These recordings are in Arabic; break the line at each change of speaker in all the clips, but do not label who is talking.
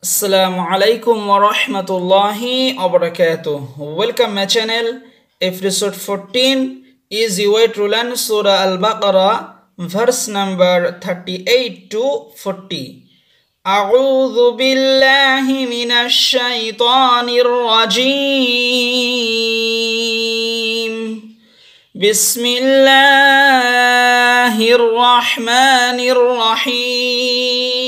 Assalamu alaikum wa rahmatullahi wa barakatuh. Welcome my channel. Episode 14 is your way to learn Surah Al-Baqarah verse number 38 to 40. أعوذ بالله من الشيطان الرجيم بسم الله الرحمن الرحيم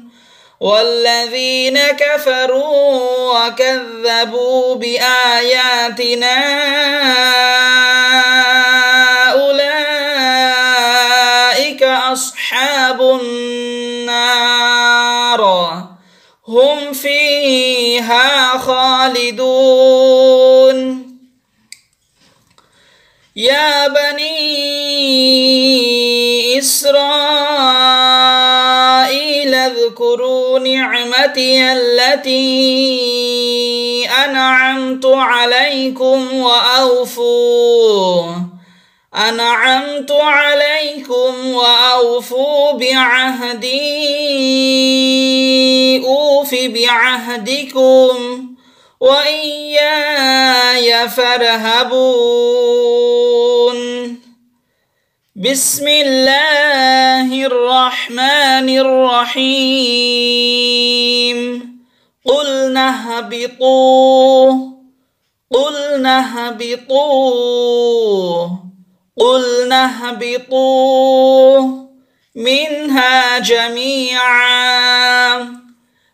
والذين كفروا وكذبوا بآياتنا أولئك أصحاب النار. هم فيها خالدون. يا بني إسرائيل اذكروا نعمتي التي أنعمت عليكم وأوفوا أنعمت عليكم وأوفوا بعهدي أوف بعهدكم وإياي فارهبون. بسم الله الرحمن الرحيم. قلنا اهبطوا قلنا اهبطوا قلنا اهبطوا منها جميعا.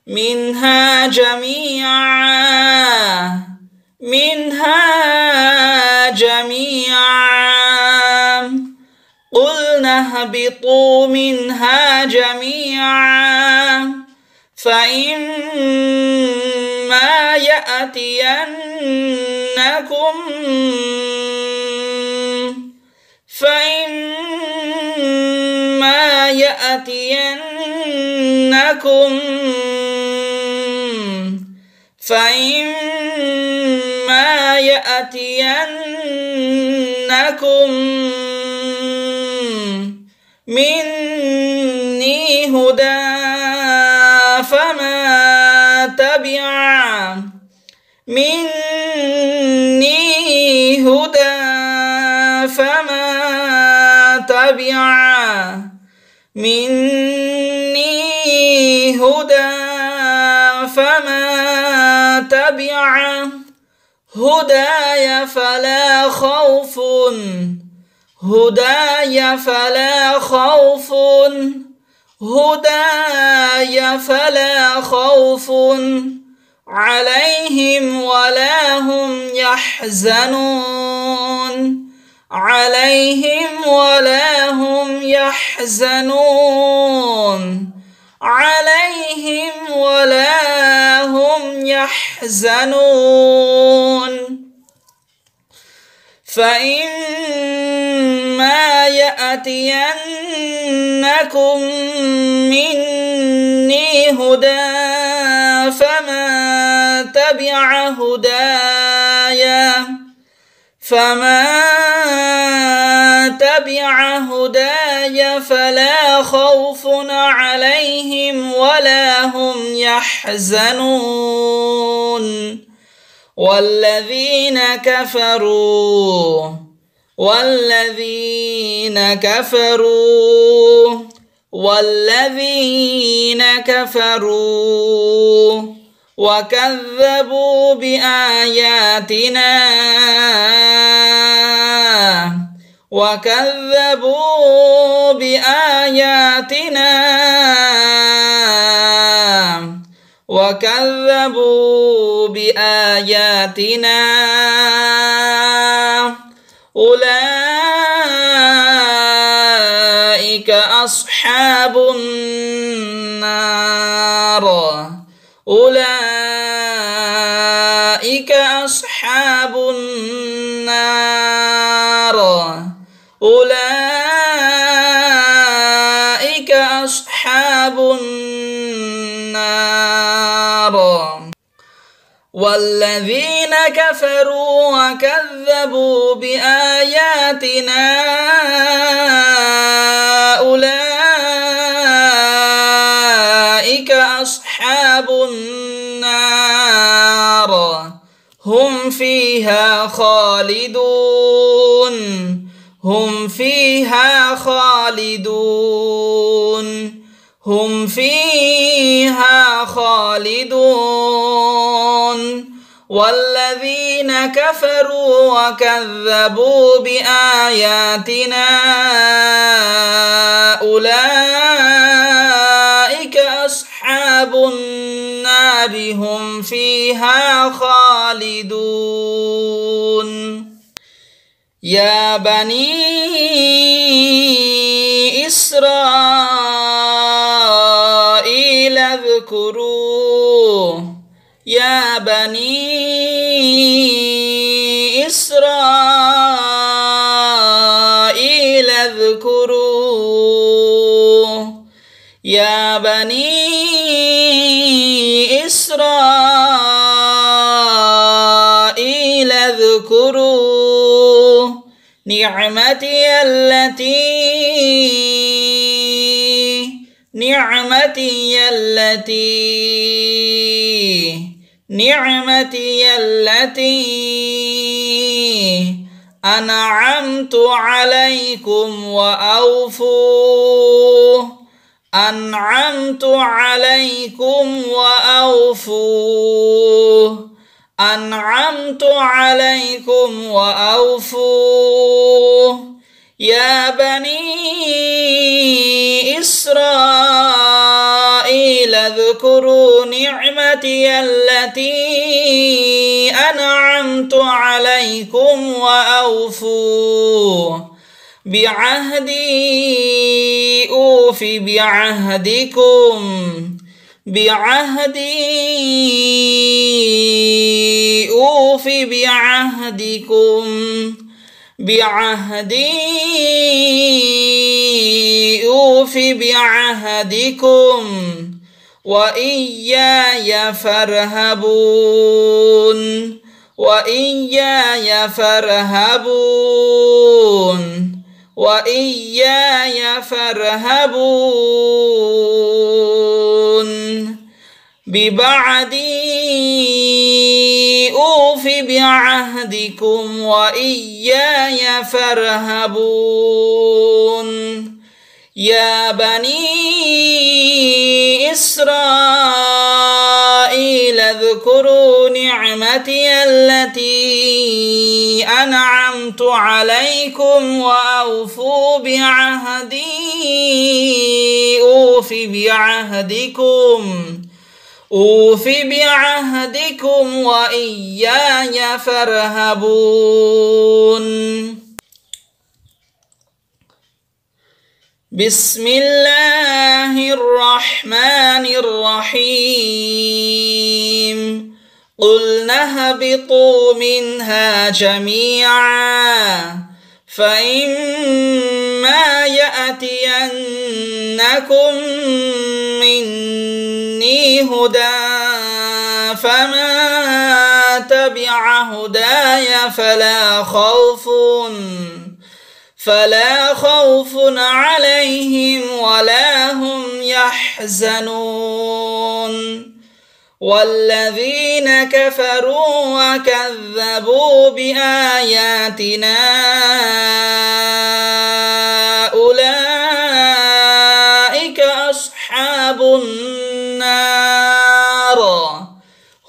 منها جميعا. منها جميعا. قلنا اهبطوا منها جميعا فإما يأتينكم فإما يأتينكم فإما يأتينكم مني هدى فما تبع. مني هدى فما تبع. مني هدى فما تبع. هداي فلا خوف هداي فلا خوف. هداي فلا خوف. عليهم ولا هم يحزنون. عليهم ولا هم يحزنون. عليهم ولا هم يحزنون. فإما يأتينكم مني هدى فما تبع هدايا فما تبع هداي فلا خوف عليهم ولا هم يحزنون والذين كفروا والذين كفروا والذين كفروا وكذبوا بآياتنا وكذبوا بآياتنا وكذبوا بآياتنا. النار. أولئك أصحاب النار. والذين كفروا وكذبوا بآياتنا خالدون. هم فيها خالدون. هم فيها خالدون. والذين كفروا وكذبوا بآياتنا أولئك أصحاب النار. هم فيها خالدون. يا بني إسرائيل اذكروا يا بني إسرائيل اذكروا يا بني نعمتي التي نعمتي التي نعمتي التي أنعمت عليكم وأوفوا أنعمت عليكم وأوفوا أنعمت عليكم وأوفوا يا بني إسرائيل اذكروا نعمتي التي أنعمت عليكم وأوفوا بعهدي أوف بعهدكم. بعهدي أوف بعهدكم بعهدي أوف بعهدكم وإياي فارهبون وإياي فارهبون. وإياي فارهبون. ببعدي أوف بعهدكم وإياي فارهبون. يا بني إسرائيل اذكروا نعمتي التي أنعمت عليكم وأوفوا بعهدي أوف بعهدكم أوف بعهدكم وإياي فارهبون. بسم الله الرحمن الرحيم. قلنا اهبطوا منها جميعا فإما يأتينكم مني هدى فمن تبع هداي فلا خوف فلا خوف عليهم ولا هم يحزنون. والذين كفروا وكذبوا بآياتنا أولئك أصحاب النار.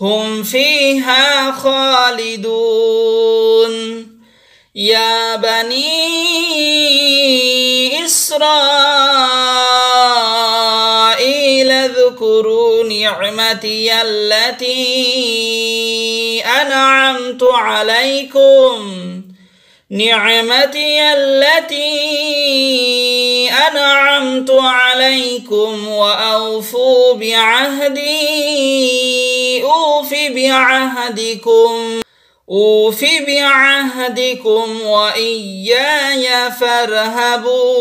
هم فيها خالدون. يا بني إسرائيل اذكروا نعمتي التي أنعمت عليكم. نعمتي التي أنعمت عليكم وأوفوا بعهدي أوف بعهدكم. أوف بعهدكم وإياي فارهبون.